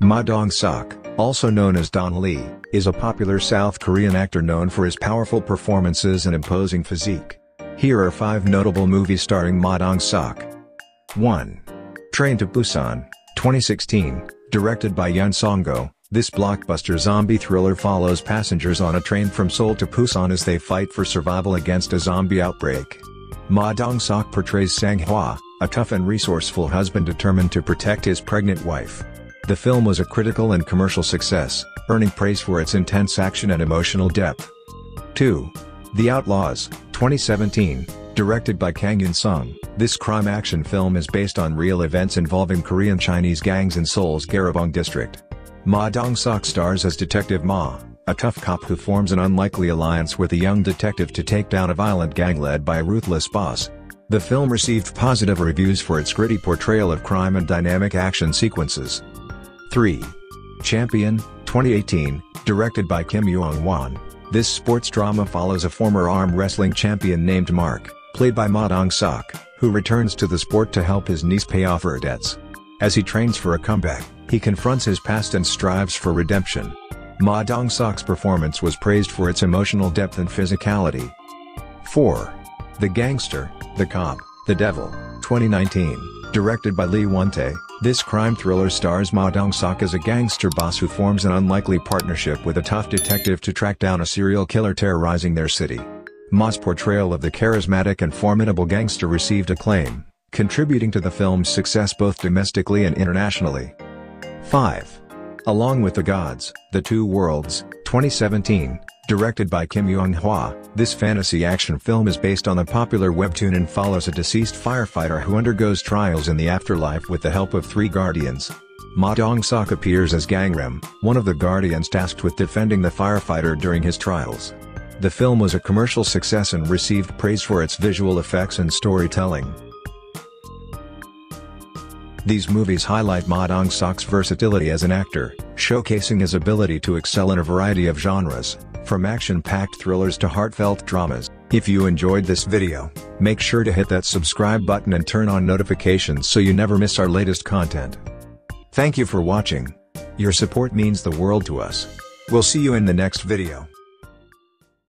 Ma Dong-seok, also known as Don Lee, is a popular South Korean actor known for his powerful performances and imposing physique. Here are 5 notable movies starring Ma Dong-seok. 1. Train to Busan, 2016, directed by Yeon Sang-ho, this blockbuster zombie thriller follows passengers on a train from Seoul to Busan as they fight for survival against a zombie outbreak. Ma Dong-seok portrays Sang-hwa, a tough and resourceful husband determined to protect his pregnant wife. The film was a critical and commercial success, earning praise for its intense action and emotional depth. 2. The Outlaws, 2017, directed by Kang Yoon-sung, this crime-action film is based on real events involving Korean Chinese gangs in Seoul's Garibong district. Ma Dong-seok stars as Detective Ma, a tough cop who forms an unlikely alliance with a young detective to take down a violent gang led by a ruthless boss. The film received positive reviews for its gritty portrayal of crime and dynamic action sequences. 3. Champion, 2018, directed by Kim Yong Wan. This sports drama follows a former arm wrestling champion named Mark, played by Ma Dong-seok, who returns to the sport to help his niece pay off her debts. As he trains for a comeback, he confronts his past and strives for redemption. Ma Dong-seok's performance was praised for its emotional depth and physicality. 4. The Gangster, The Cop, The Devil, 2019, directed by Lee Won-tae, this crime thriller stars Ma Dong-seok as a gangster boss who forms an unlikely partnership with a tough detective to track down a serial killer terrorizing their city. Ma's portrayal of the charismatic and formidable gangster received acclaim, contributing to the film's success both domestically and internationally. 5. Along with the Gods, The Two Worlds, 2017, directed by Kim Yong-hwa, this fantasy action film is based on a popular webtoon and follows a deceased firefighter who undergoes trials in the afterlife with the help of three guardians. Ma Dong-seok appears as Gangrim, one of the guardians tasked with defending the firefighter during his trials. The film was a commercial success and received praise for its visual effects and storytelling. These movies highlight Ma Dong-seok's versatility as an actor, showcasing his ability to excel in a variety of genres, from action-packed thrillers to heartfelt dramas. If you enjoyed this video, make sure to hit that subscribe button and turn on notifications so you never miss our latest content. Thank you for watching. Your support means the world to us. We'll see you in the next video.